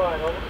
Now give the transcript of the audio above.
fine, over.